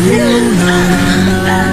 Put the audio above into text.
you, no, no,